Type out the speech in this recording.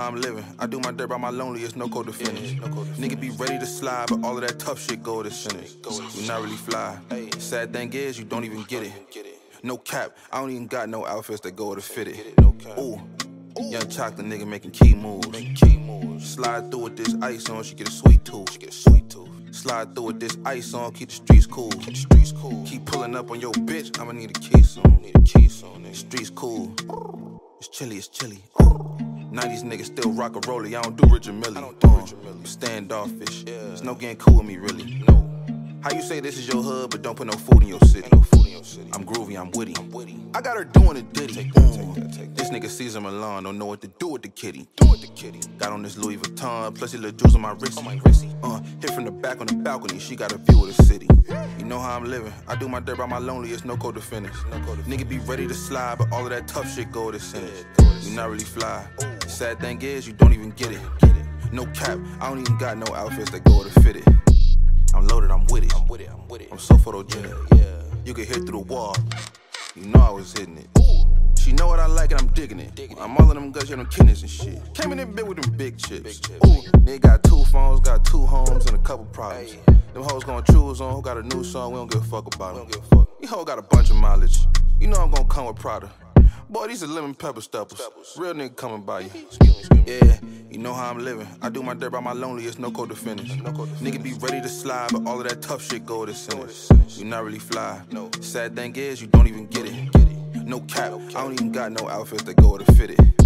I'm living. I do my dirt by my loneliest, no code to finish. Nigga be ready to slide, but all of that tough shit go to finish. You not really fly. Sad thing is, you don't even get it. No cap, I don't even got no outfits that go to fit it. Ooh. Young chocolate nigga making key moves. Slide through with this ice on, she get a sweet tooth. She get a sweet tooth. Slide through with this ice on, keep the streets cool. Keep the streets cool. Keep pulling up on your bitch, I'ma need a key soon. Need a key soon. Nigga. Streets cool. It's chilly, it's chilly. 90s niggas still rock a roller, I don't do Richard Mille. I don't do Richard Mille. I'm standoffish. Yeah. There's no getting cool with me, really. No. How you say this is your hood, but don't put no food in your city? no food in your city. I'm groovy, I'm witty. I'm witty. I got her doing a ditty. Take that, take that, take that. This nigga Cesar Millan don't know what to do with the kitty. Do with the kitty. Got on this Louis Vuitton, plus your little jewels on my wrist. On my wristy. Uh, hit from the back on the balcony, she got a view of the city. You know how I'm living. I do my dirt by my loneliest, no code to finish. No code to Nigga be ready to slide, but all of that tough shit go to finish. You not really fly. Sad thing is, you don't even get it. No cap, I don't even got no outfits that go to fit it. I'm loaded, I'm with it. I'm with it, I'm with it. I'm so photogenic. Yeah, yeah. You can hear through the wall. You know I was hitting it. Ooh. She know what I like and I'm digging it. Digging I'm all of them guts, yeah, them kidneys and shit. Came in that bit with them big chips. Big chips. Ooh, they got two phones, got two homes, and a couple problems. Hey. Them hoes gonna choose on who got a new song, we don't give a fuck about them. We don't give a fuck. You hoe got a bunch of mileage. You know I'm gonna come with Prada. Boy, these are lemon pepper steppers. Real nigga coming by you. Yeah, you know how I'm living. I do my dirt by my loneliest, no code to finish. Nigga be ready to slide, but all of that tough shit go to finish. You not really fly. Sad thing is, you don't even get it. No cap, I don't even got no outfits that go to fit it.